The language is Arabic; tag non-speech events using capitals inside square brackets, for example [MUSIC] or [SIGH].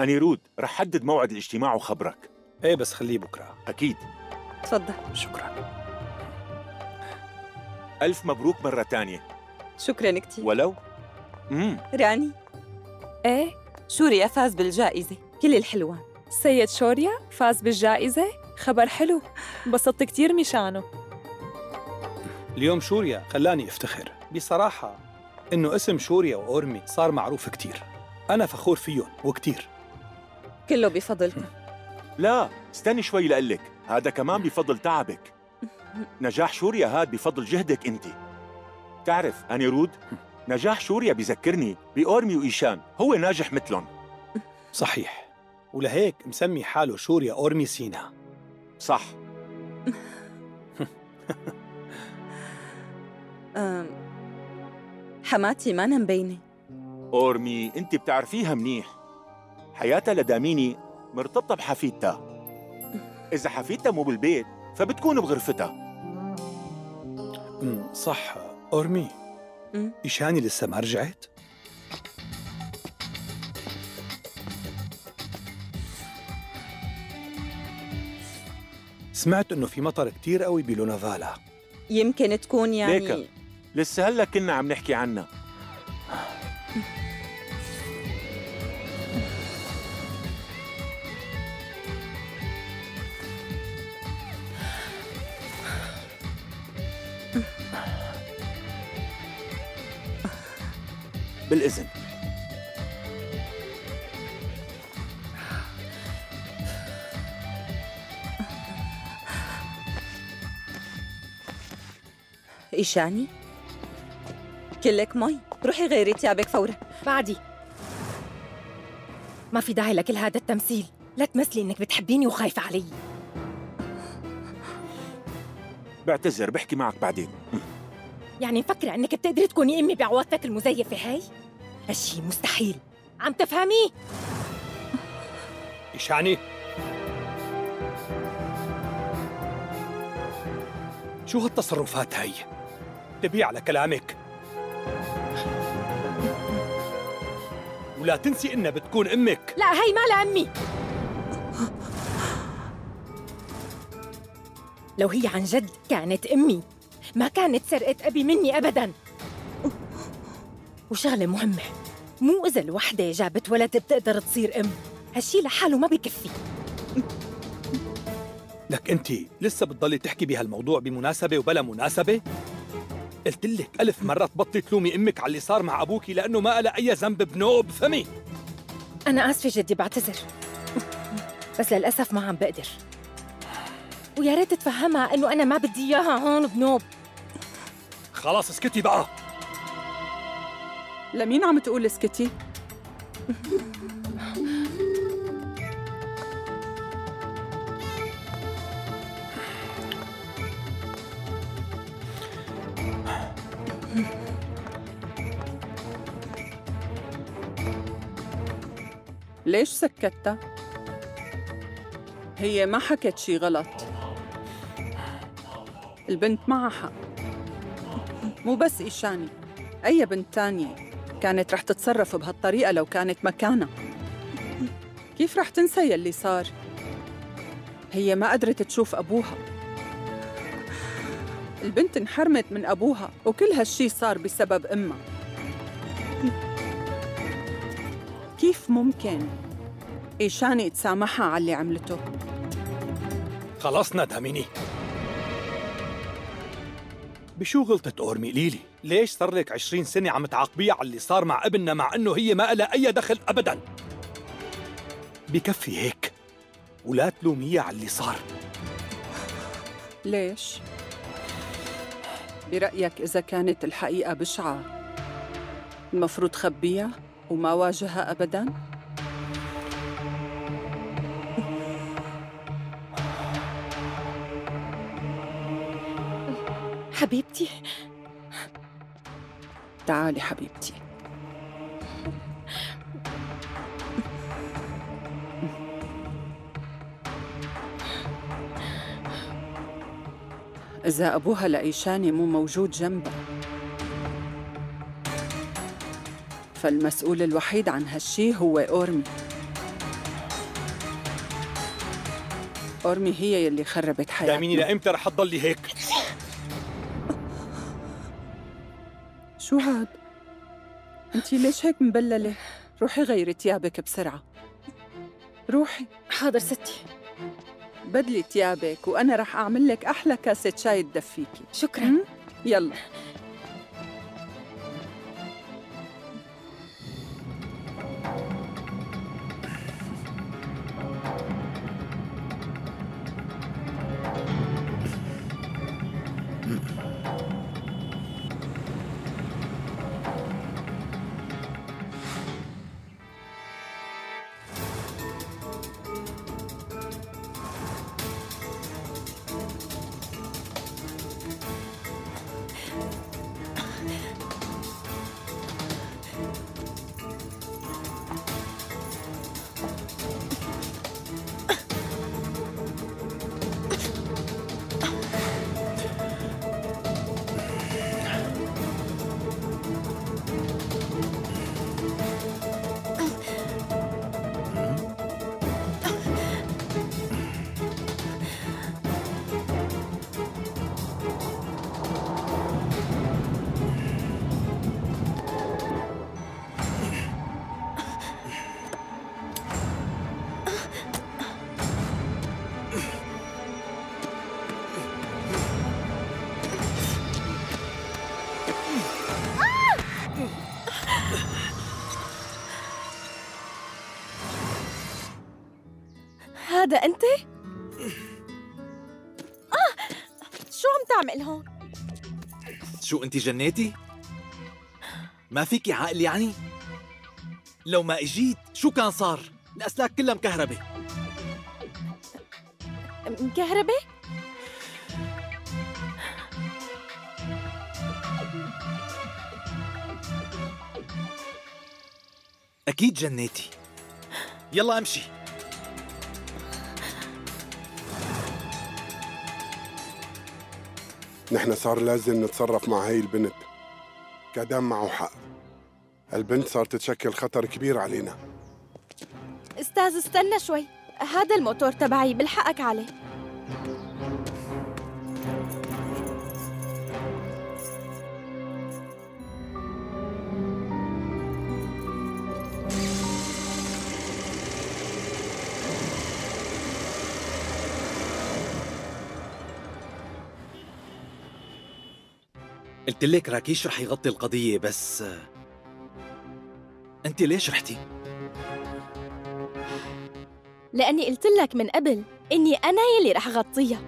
أنيرود رح حدد موعد الاجتماع وخبرك. إيه بس خليه بكرة. أكيد. تفضل. شكرا. ألف مبروك مرة تانية. شكرا كثير ولو؟ امم راني. إيه شوريا فاز بالجائزة. كل الحلوان سيد شوريا فاز بالجائزة؟ خبر حلو. انبسطت كتير مشانه. اليوم شوريا خلاني أفتخر. بصراحة إنه اسم شوريا وأورمي صار معروف كتير. أنا فخور فيهم وكتير. كله بفضلكم لا استني شوي لقلك هذا كمان بفضل تعبك. [LAUGHS] نجاح شوريا هاد بفضل جهدك أنت. تعرف أنيرود نجاح شوريا بذكرني بأورمي وإيشان. هو ناجح مثلهم. صحيح. ولهيك مسمي حاله شوريا أورمي سينا. صح. [LAUGHS] حماتي ما مبينة أورمي أنت بتعرفيها منيح. حياتها لداميني مرتبطة بحفيدتها إذا حفيدتها مو بالبيت فبتكون بغرفتها صح أورمي. إيشاني لسه ما رجعت؟ سمعت إنه في مطر كتير قوي بلونافالا يمكن تكون يعني ليكا. لسه هلأ كنا عم نحكي عنها بالإذن. إيشاني كلك مي روحي غيري ثيابك فورا. بعدي. ما في داعي لكل هذا التمثيل. لا تمثلي إنك بتحبيني وخايفة علي. بعتذر بحكي معك بعدين يعني مفكرة أنك بتقدري تكوني أمي بعواطفك المزيفة هاي؟ هالشي مستحيل عم تفهمي؟ إيشاني شو هالتصرفات هاي؟ تبي على كلامك ولا تنسي إنها بتكون أمك لا هي ما لأمي لو هي عن جد كانت أمي ما كانت سرقت أبي مني أبداً. وشغلة مهمة مو إذا الوحدة جابت ولد بتقدر تصير أم. هالشي لحاله ما بكفي. لك أنت لسه بتضلي تحكي بهالموضوع بمناسبة وبلا مناسبة؟ قلت لك ألف مرة تبطلي تلومي أمك على اللي صار مع أبوكي لأنه ما لها أي ذنب بنوب فمي. أنا آسفة جدي بعتذر. بس للأسف ما عم بقدر. ويا ريت تفهمها إنه أنا ما بدي إياها هون بنوب خلاص اسكتي بقى لمين عم تقول اسكتي؟ ليش سكتها؟ هي ما حكت شي غلط البنت معها حق. مو بس إيشاني أي بنت تانية كانت رح تتصرف بهالطريقة لو كانت مكانها. كيف رح تنسى يلي صار؟ هي ما قدرت تشوف أبوها. البنت انحرمت من أبوها وكل هالشي صار بسبب أمها. كيف ممكن إيشاني تسامحها على اللي عملته؟ خلصنا داميني بشو غلطت أورمي ليلي؟ ليش صار لك 20 سنة عم تعاقبيها على اللي صار مع ابننا مع إنه هي ما لها أي دخل أبداً؟ بكفي هيك ولا تلوميها على اللي صار ليش؟ برأيك إذا كانت الحقيقة بشعة المفروض خبيها وما واجهها أبداً؟ حبيبتي؟ تعالي حبيبتي. إذا أبوها لإيشاني مو موجود جنبها فالمسؤول الوحيد عن هالشي هو أورمي. أورمي هي يلي خربت حياتنا. داميني لإمتى رح تضلي هيك؟ شو هاد؟ انتي ليش هيك مبللة؟ روحي غيري تيابك بسرعة روحي حاضر ستي بدلي تيابك وأنا رح أعمل لك أحلى كاسة شاي تدفيكي شكرا؟ يلا هذا أنت؟ آه شو عم تعمل هون؟ شو أنت جنيتي؟ ما فيكي عقل يعني؟ لو ما إجيت شو كان صار؟ الأسلاك كلها مكهربة مكهربة؟ أكيد جنيتي يلا أمشي نحن صار لازم نتصرف مع هاي البنت. كدام معه حق. البنت صارت تشكل خطر كبير علينا. أستاذ استنى شوي. هذا الموتور تبعي بلحقك عليه. قلت لك راكيش رح يغطي القضية بس أنت ليش رحتي؟ لأني قلت لك من قبل إني أنا يلي رح غطيها